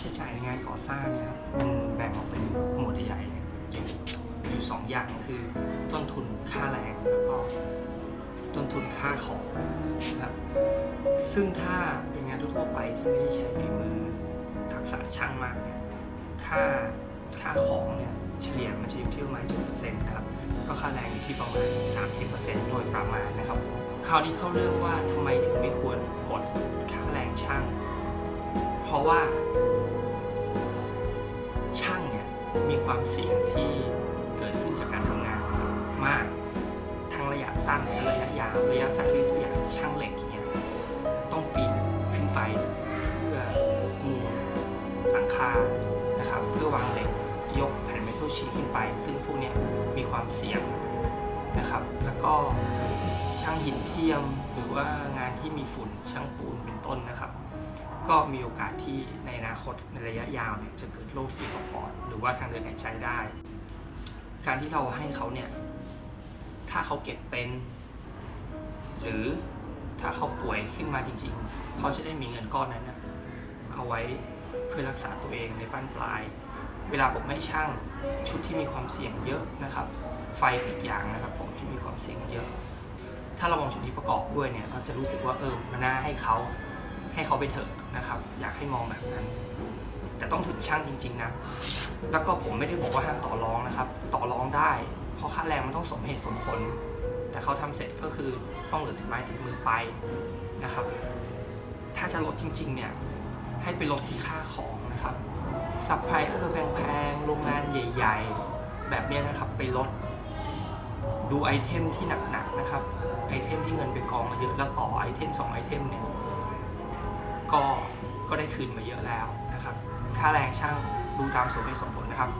ใช้จ่ายในงานก่อสร้างเนี่ยครับมันแบ่งออกเป็นหมวดใหญ่ๆอยู่อยู่สองอย่างคือ ต้นทุนค่าแรงแล้วก็ต้นทุนค่าของนะครับซึ่งถ้าเป็นงานทั่วไปที่ไม่ได้ใช้ฝีมือทักษะช่างมากเนี่ยค่าค่าของเนี่ยเฉลี่ยมันจะอยู่ที่ประมาณ7%นะครับก็ค่าแรงอยู่ที่ประมาณ 30%โดยประมาณนะครับ คราวนี้เข้าเรื่องว่าทำไมถึงไม่ควรกดค่าแรงช่าง เพราะว่า มีความเสี่ยงที่เกิดขึ้นจากการทำงานนะครับมาก ทั้งระยะสั้นและระยะยาวระยะสั้นคือตัวอย่างช่างเหล็กอย่างเงี้ยต้องปีนขึ้นไปเพื่อมุงหลังคานะครับเพื่อวางเหล็กยกแผ่นเมทัลชีขึ้นไป ซึ่งพวกเนี้ยมีความเสี่ยงนะครับ แล้วก็ช่างหินเทียมหรือว่างานที่มีฝุ่นช่างปูนเป็นต้นนะครับ ก็มีโอกาสที่ในอนาคตในระยะยาวเนี่ยจะเกิดโรคที่เกี่ยวกับปอดหรือว่าทางเดินหายใจได้ การที่เราให้เขาเนี่ย ถ้าเขาเก็บเป็น หรือถ้าเขาป่วยขึ้นมาจริง ๆ เขาจะได้มีเงินก้อนนั้นนะเอาไว้เพื่อรักษาตัวเองในบ้านปลาย เวลาผมให้ช่างชุดที่มีความเสี่ยงเยอะนะครับ ไฟอีกอย่างนะครับ ผมที่มีความเสี่ยงเยอะ ถ้าเรามองจุดนี้ประกอบด้วยเนี่ยเราจะรู้สึกว่าเออมันน่าให้เขา ให้เขาไปเถอะนะครับ อยากให้มองแบบนั้น แต่ต้องถึงช่างจริง ๆนะ แล้วก็ผมไม่ได้บอกว่าห้ามต่อรองนะครับ ต่อรองได้ เพราะค่าแรงมันต้องสมเหตุสมผล แต่เขาทำเสร็จก็คือต้องเหลือติดไม้ติดมือไปนะครับ ถ้าจะลดจริง ๆ เนี่ย ให้ไปลดที่ค่าของนะครับซัพพลายเออร์แพงๆ โรงงานใหญ่ ๆ แบบนี้นะครับไปลดดู item ที่หนักๆนะครับ item ที่เงินไปกองมาเยอะแล้วต่อ item สอง item เนี่ย ก็ก็ได้คืนมาเยอะแล้วนะครับค่าแรงช่างดูตามสมเหตุสมผลนะครับ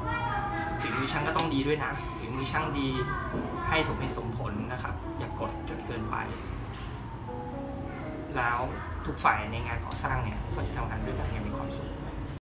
ฝีมือช่างก็ต้องดีด้วยนะฝีมือช่างดีให้สมเหตุสมผลนะครับ อย่ากกดจนเกินไป แล้วทุกฝ่ายในงานก่อสร้างเนี่ยก็จะทำงานด้วยกันอย่างมีความสุข